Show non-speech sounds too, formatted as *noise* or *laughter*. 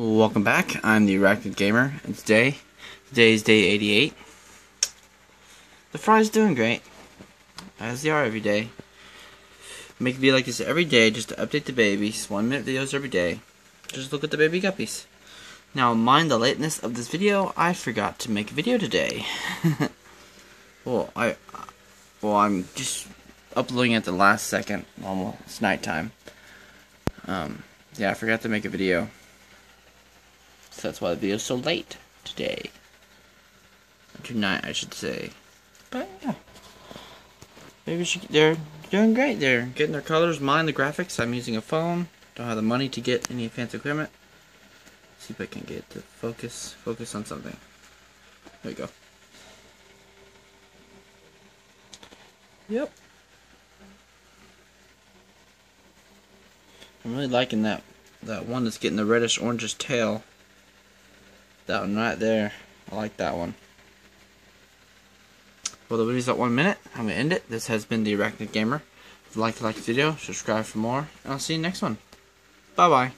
Welcome back. I'm the Arachnid Gamer, and today, today is day 88. The fry's doing great, as they are every day. Make a video like this every day just to update the babies. One minute videos every day. Just look at the baby guppies. Now, mind the lateness of this video. I forgot to make a video today. *laughs* well, I, well, I'm just uploading at the last second. Almost nighttime. Um, yeah, I forgot to make a video. That's why the video's so late today. Tonight, I should say. But yeah, maybe she, they're doing great. They're getting their colors, mind the graphics. I'm using a phone. Don't have the money to get any fancy equipment. Let's see if I can get to focus. Focus on something. There we go. Yep. I'm really liking that that one that's getting the reddish orangish tail. That one right there. I like that one. Well, the video's at one minute. I'm going to end it. This has been the Arachnid Gamer. If you like the like video, subscribe for more, and I'll see you next one. Bye-bye.